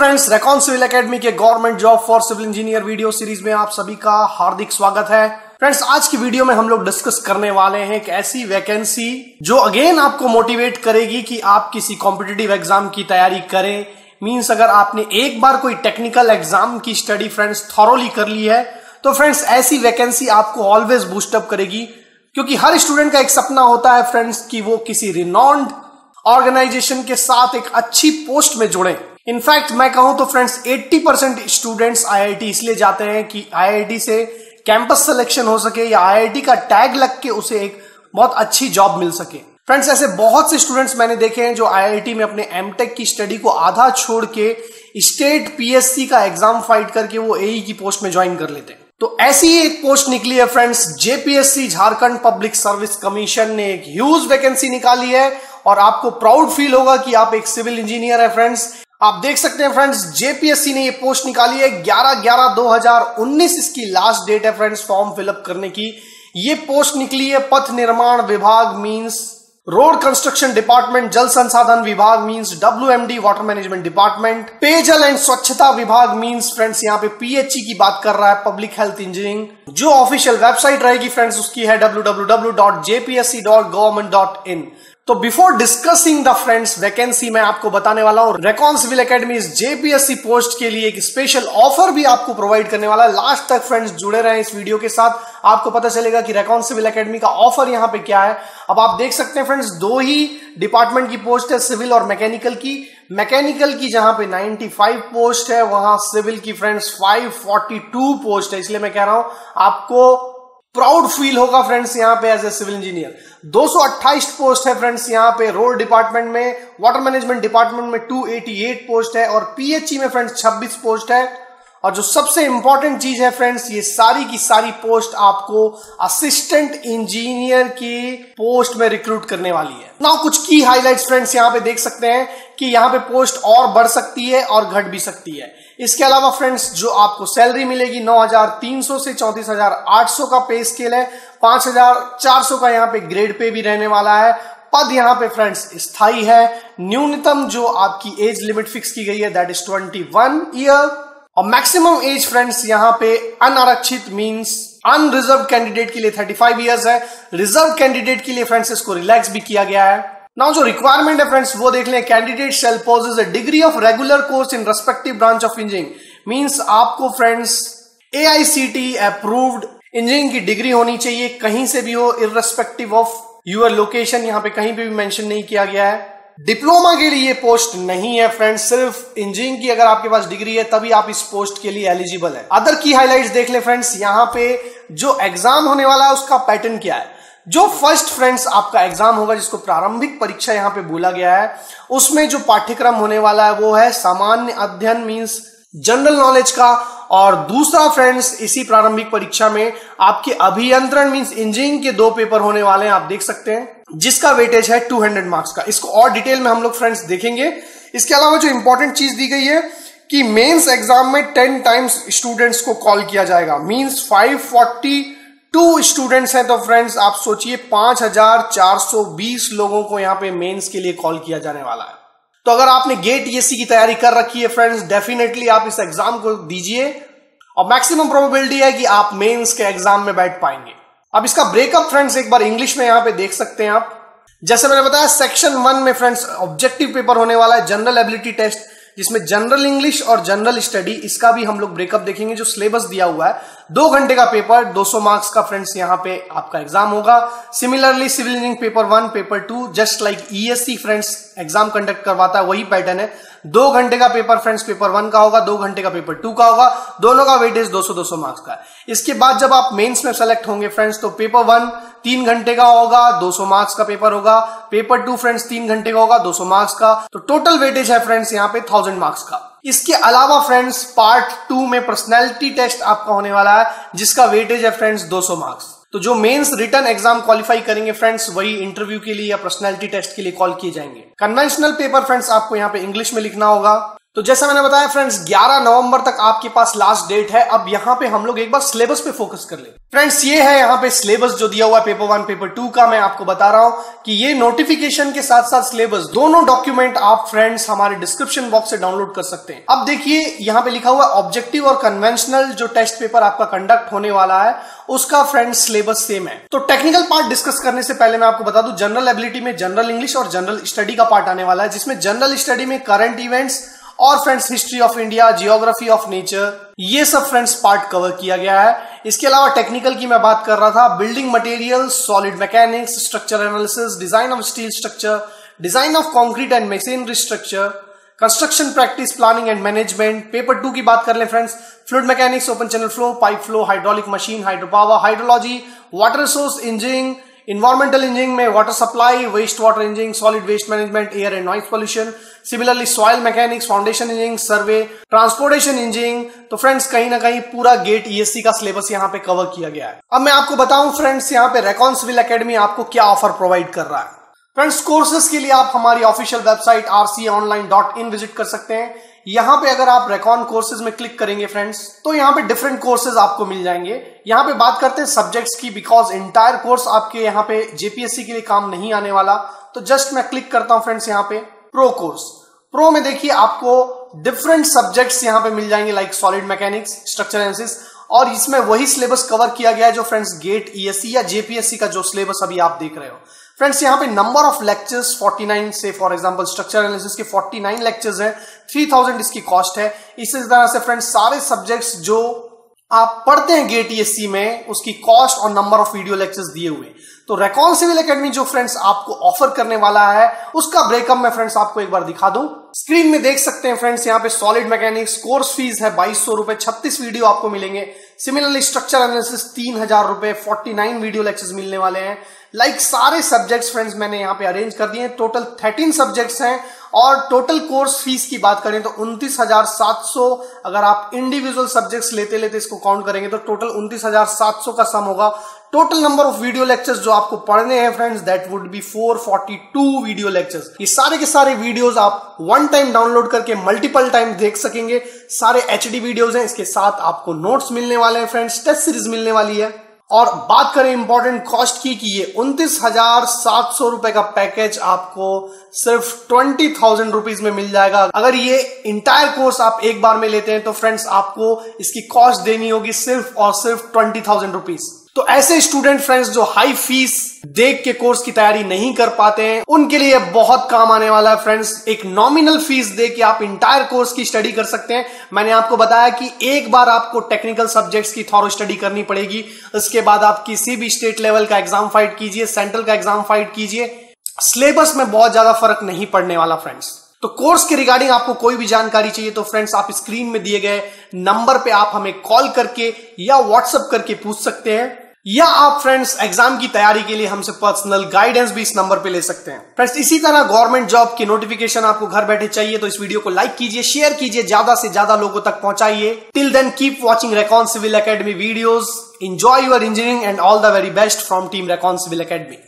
Friends Recon civil academy के government job for civil engineer video series में आप सभी का हार्दिक स्वागत है। फ्रेंड्स आज की वीडियो में हम लोग डिस्कस करने वाले हैं एक ऐसी वैकेंसी जो अगेन आपको मोटिवेट करेगी कि आप किसी कॉम्पिटेटिव एग्ज़ाम की तैयारी करें। मीन्स अगर आपने एक बार कोई टेक्निकल एग्ज़ाम की स्टडी फ्रेंड्स थॉरोली कर ली है तो फ्रेंड्स ऐसी वैकेंसी आपको ऑलवेज बूस्टअप करेगी। क्योंकि हर स्टूडेंट का एक सपना होता है फ्रेंड्स कि वो किसी रिनॉन्ड ऑर्गेनाइजेशन के साथ एक अच्छी पोस्ट में जुड़े। इनफैक्ट मैं कहूँ तो फ्रेंड्स 80 परसेंट स्टूडेंट्स आईआईटी इसलिए जाते हैं कि आईआईटी से कैंपस सिलेक्शन हो सके या आईआईटी का टैग लग के उसे एक बहुत अच्छी जॉब मिल सके। फ्रेंड्स, ऐसे बहुत से स्टूडेंट्स मैंने देखे हैं जो आईआईटी में अपने एमटेक की स्टडी को आधा छोड़ के स्टेट पीएससी का एग्ज़ाम फाइट करके वो एई की पोस्ट में ज्वाइन कर लेते हैं। तो ऐसी ही एक पोस्ट निकली है friends JPSC Jharkhand public service commission ने एक ह्यूज वैकेंसी निकाली है और आपको प्राउड फील होगा कि आप एक सिविल इंजीनियर है फ्रेंड्स। आप देख सकते हैं फ्रेंड्स जेपीएससी ने ये पोस्ट निकाली है 11 11 2019 इसकी लास्ट डेट है फ्रेंड्स फॉर्म फिलअप करने की। ये पोस्ट निकली है पथ निर्माण विभाग मींस रोड कंस्ट्रक्शन डिपार्टमेंट जल संसाधन विभाग means W water management department पेयजल एंड स्वच्छता विभाग मींस फ्रेंड्स यहाँ पे पीएचई की बात कर रहा है पब्लिक हेल्थ इंजीनियरिंग जो ऑफिशियल वेबसाइट रहेगी फ्रेंड्स उसकी है www.jpsc.government.in तो before discussing the friends vacancy मैं आपको बताने वाला हूँ Recon civil academy JPSC post के लिए एक स्पेशल ऑफ़र भी आपको प्रोवाइड करने वाला है। लास्ट तक फ्रेंड्स जुड़े रहे इस वीडियो के साथ। आपको पता चलेगा कि रेकॉन सिविल अकेडमी का ऑफ़र यहाँ पे क्या है। अब आप देख सकते हैं फ्रेंड्स दो ही डिपार्टमेंट की पोस्ट है सिविल और मैकेनिकल की। मैकेनिकल की जहाँ पे 95 पोस्ट है, वहाँ सिविल की फ्रेंड्स 542 पोस्ट है। इसलिए मैं कह रहा हूँ, आपको प्राउड फील होगा फ्रेंड्स यहाँ पे as a civil engineer 228 post है फ्रेंड्स यहाँ पे रोड डिपार्टमेंट में वाटर मैनेजमेंट डिपार्टमेंट में 288 पोस्ट है और पीएचई में फ्रेंड्स 26 पोस्ट है। और जो सबसे इंपॉर्टेंट चीज़ है फ्रेंड्स, ये सारी की सारी पोस्ट आपको असिस्टेंट इंजीनियर की पोस्ट में रिक्रूट करने वाली है। ना कुछ की हाईलाइट्स फ्रेंड्स यहाँ पे देख सकते हैं कि यहाँ पे पोस्ट और बढ़ सकती है और घट भी सकती है। इसके अलावा फ्रेंड्स जो आपको सैलरी मिलेगी 9,300 से 34,800 का पे स्केल है 5,400 का यहाँ पे ग्रेड पे भी रहने वाला है। पद यहाँ पे फ्रेंड्स स्थायी है। न्यूनतम जो आपकी एज लिमिट फिक्स की गई है दैट इज़ 21 ईयर और मैक्सिमम एज फ्रेंड्स यहाँ पे अनारक्षित मींस अनरिजर्व कैंडिडेट के लिए 35 इयर्स है। रिज़र्व कैंडिडेट के लिए फ्रेंड्स इसको रिलैक्स भी किया गया है। नाउ जो रिक्वायरमेंट है फ्रेंड्स वो देख लें candidate shall possess a degree of regular course in respective branch of engineering means आपको friends A I C T approved engineering की डिग्री होनी चाहिए, कहीं से भी हो इरेस्पेक्टिव ऑफ़ यूर लोकेशन यहाँ पे कहीं पे भी मेंशन नहीं किया गया है। डिप्लोमा के लिए पोस्ट नहीं है फ्रेंड्स सिर्फ़ इंजीनियरिंग की अगर आपके पास डिग्री है, तभी आप इस पोस्ट के लिए एलिजिबल है। अदर की हाईलाइट देख ले फ्रेंड्स यहाँ पे जो एग्ज़ाम होने वाला है, उसका पैटर्न क्या है? जो फ़र्स्ट फ्रेंड्स आपका एग्ज़ाम होगा, जिसको प्रारंभिक परीक्षा यहाँ पे बोला गया है, उसमें जो पाठ्यक्रम होने वाला है वो है सामान्य अध्ययन मीन्स जनरल नॉलेज का, और दूसरा फ्रेंड्स इसी प्रारंभिक परीक्षा में आपके अभियंत्रण मीन्स इंजीनियरिंग के दो पेपर होने वाले हैं, आप देख सकते हैं, जिसका वेटेज है 200 मार्क्स का। इसको और डिटेल में हम लोग फ्रेंड्स देखेंगे। इसके अलावा जो इंपॉर्टेंट चीज़ दी गई है कि मेंस एग्ज़ाम में 10 टाइम्स स्टूडेंट्स को कॉल किया जाएगा। मींस 540 टू स्टूडेंट्स हैं तो फ्रेंड्स आप सोचिए 5420 लोगों को यहाँ पे मेंस के लिए कॉल किया जाने वाला है। तो अगर आपने गेट ईएससी की तैयारी कर रखी है फ्रेंड्स डेफिनेटली आप इस एग्ज़ाम को दीजिए। और मैक्सिमम प्रोबेबिलिटी है कि आप मेंस के एग्ज़ाम में बैठ पाएँगे। अब इसका ब्रेकअप फ्रेंड्स एक बार इंग्लिश में यहाँ पे देख सकते हैं आप। जैसे मैंने बताया सेक्शन वन में फ्रेंड्स ऑब्जेक्टिव पेपर होने वाला है जनरल एबिलिटी टेस्ट जिसमें जनरल इंग्लिश और जनरल स्टडी इसका भी हम लोग ब्रेकअप देखेंगे, जो सिलेबस दिया हुआ है। दो घंटे का पेपर 200 मार्क्स का फ्रेंड्स यहाँ पे आपका एग्ज़ाम होगा। Similarly civil engineering paper one paper two just like ESC friends exam conduct करवाता है, वही पैटर्न है। दो घंटे का पेपर फ्रेंड्स पेपर वन का होगा, दो घंटे का पेपर टू का होगा। दोनों का वेटेज 200 200 मार्क्स का इसके बाद जब आप मेंस में सेलेक्ट होंगे फ्रेंड्स तो पेपर वन तीन घंटे का होगा 200 मार्क्स का पेपर होगा। पेपर टू फ्रेंड्स तीन घंटे का होगा 200 मार्क्स का। तो टोटल वेटेज है फ्रेंड्स यहाँ पे थाउज़ेंड मार्क्स का। इसके अलावा फ्रेंड्स पार्ट टू में पर्सनैलिटी टेस्ट आपका होने वाला है, जिसका वेटेज है फ्रेंड्स 200 मार्क्स तो जो मेंस रिटर्न एग्ज़ाम क्वालिफाई करेंगे फ्रेंड्स, वही इंटरव्यू के लिए या पर्सनैलिटी टेस्ट के लिए कॉल किए जाएँगे. कन्वेंशनल पेपर फ्रेंड्स, आपको यहाँ पे इंग्लिश में लिखना होगा. तो जैसा मैंने बताया फ्रेंड्स 11 नवंबर तक आपके पास लास्ट डेट है। अब यहाँ पे हम लोग एक बार सिलेबस पे फोकस कर ले। फ्रेंड्स ये है यहाँ पे सिलेबस जो दिया हुआ है पेपर वन पेपर टू का। मैं आपको बता रहा हूँ कि ये नोटिफिकेशन के साथ साथ सिलेबस दोनों डॉक्यूमेंट आप फ्रेंड्स हमारे डिस्क्रिप्शन बॉक्स से डाउनलोड कर सकते हैं। अब देखिए, यहाँ पे लिखा हुआ ऑब्जेक्टिव और कन्वेंशनल जो टेस्ट पेपर आपका कंडक्ट होने वाला है, उसका फ्रेंड्स सिलेबस सेम है। तो टेक्निकल पार्ट डिस्कस करने से पहले मैं आपको बता दूँ जनरल एबिलिटी में जनरल इंग्लिश और जनरल स्टडी का पार्ट आने वाला है, जिसमें जनरल स्टडी में करंट इवेंट्स और friends history of India geography of nature ये सब फ्रेंड्स पार्ट कवर किया गया है। इसके अलावा टेक्निकल की मैं बात कर रहा था। Building material solid mechanics structure analysis design of steel structure design of concrete and machinery structure construction practice planning and management paper two की बात कर ले friends fluid mechanics open channel flow pipe flow hydraulic machine hydropower hydrology water resource engineering environmental engineering में water supply waste water engineering solid waste management air and noise pollution similarly soil mechanics foundation engineering survey transportation engineering तो friends कहीं ना कहीं पूरा GATE ESC का syllabus यहाँ पे cover किया गया है। अब मैं आपको बताऊँ फ्रेंड्स यहाँ पे रेकॉन्सिविल अकेडमी आपको क्या ऑफ़र प्रोवाइड कर रहा है। फ्रेंड्स कोर्सेज के लिए आप हमारी ऑफिशियल वेबसाइट इन विज़िट कर सकते हैं। यहाँ पे अगर आप रेकॉन कोर्सेज में क्लिक करेंगे फ्रेंड्स तो यहाँ पे डिफरेंट कोर्सेज आपको मिल जाएँगे। यहाँ पे बात करते हैं सब्जेक्ट्स की बिकॉज़ इंटायर कोर्स आपके यहाँ पे जेपीएससी के लिए काम नहीं आने वाला। तो जस्ट मैं क्लिक करता हूँ फ्रेंड्स यहाँ पे प्रो कोर्स प्रो में देखिए आपको डिफरेंट सब्जेक्ट्स यहाँ पे मिल जाएँगे like solid mechanics structure analysis और इसमें वही सिलेबस कवर किया गया है जो फ्रेंड्स गेट ईएससी या जेपीएससी का जो सिलेबस अभी आप देख रहे हो। फ्रेंड्स यहाँ पे नंबर ऑफ़ लेक्चर्स 49 से फॉर एग्जांपल स्ट्रक्चर एनालिसिस के 49 लेक्चर्स हैं 3000 इसकी कॉस्ट है। इसी तरह से फ्रेंड्स सारे सब्जेक्ट्स जो आप पढ़ते हैं गेट ईएससी में, उसकी कॉस्ट और नंबर ऑफ़ वीडियो लेक्चर्स दिए हुए तो रेकॉन सिविल अकेडमी जो फ्रेंड्स आपको ऑफ़र करने वाला है, उसका ब्रेकअप मैं फ्रेंड्स आपको एक बार दिखा दूँ। स्क्रीन में देख सकते हैं फ्रेंड्स, यहाँ पे सॉलिड मैकेनिक्स कोर्स फ़ीस है बाईस सौ रुपए, छत्तीस वीडियो आपको मिलेंगे। सिमिलरली स्ट्रक्चर एनालिसिस तीन हज़ार रुपए फोर्टी नाइन वीडियो लेक्चर्स मिलने वाले हैं। लाइक like सारे सब्जेक्ट्स फ्रेंड्स मैंने यहाँ पे अरेंज कर दिए टोटल थर्टीन सब्जेक्ट्स हैं। और टोटल कोर्स फ़ीस की बात करें तो उनतीस हज़ार सात सौ, अगर आप इंडिविजुअल सब्जेक्ट्स लेते लेते इसको काउंट करेंगे तो टोटल उनतीस हज़ार सात सौ का सम होगा। Total number of video lectures जो आपको पढ़ने हैं friends that would be 442 video lectures ये सारे के सारे वीडियोस आप वन टाइम डाउनलोड करके मल्टीपल टाइम देख सकेंगे। सारे एचडी वीडियोस हैं, इसके साथ आपको नोट्स मिलने वाले हैं फ्रेंड्स टेस्ट सीरीज़ मिलने वाली है। और बात करें इंपॉर्टेंट कॉस्ट की, कि ये उनतीस हज़ार सात सौ रुपए का पैकेज आपको सिर्फ़ ट्वेंटी थाउज़ेंड रुपीज़ में मिल जाएगा। अगर ये इंटायर कोर्स आप एक बार में लेते हैं तो फ्रेंड्स आपको इसकी कॉस्ट देनी होगी सिर्फ़ और सिर्फ़ ट्वेंटी थाउज़ेंड रुपीज़ तो ऐसे स्टूडेंट फ्रेंड्स जो हाई फ़ीस देख के कोर्स की तैयारी नहीं कर पाते हैं, उनके लिए बहुत काम आने वाला है फ्रेंड्स एक नॉमिनल फ़ीस दे के आप इंटायर कोर्स की स्टडी कर सकते हैं। मैंने आपको बताया कि एक बार आपको टेक्निकल सब्जेक्ट्स की थॉरो स्टडी करनी पड़ेगी। उसके बाद आप किसी भी स्टेट लेवल का एग्ज़ाम फाइट कीजिए सेंट्रल का एग्ज़ाम फाइट कीजिए। सिलेबस में बहुत ज़्यादा फ़र्क नहीं पड़ने वाला फ्रेंड्स तो कोर्स के रिगार्डिंग आपको कोई भी जानकारी चाहिए तो फ्रेंड्स आप स्क्रीन में दिए गए नंबर पे आप हमें कॉल करके या व्हाट्सएप करके पूछ सकते हैं। या आप फ्रेंड्स एग्ज़ाम की तैयारी के लिए हमसे पर्सनल गाइडेंस भी इस नंबर पे ले सकते हैं। फ्रेंड्स इसी तरह गवर्नमेंट जॉब की नोटिफिकेशन आपको घर बैठे चाहिए तो इस वीडियो को लाइक कीजिए शेयर कीजिए, ज़्यादा से ज़्यादा लोगों तक पहुंचाइए। Till then keep watching Recon civil academy videos enjoy your engineering and all the very best from team Recon civil academy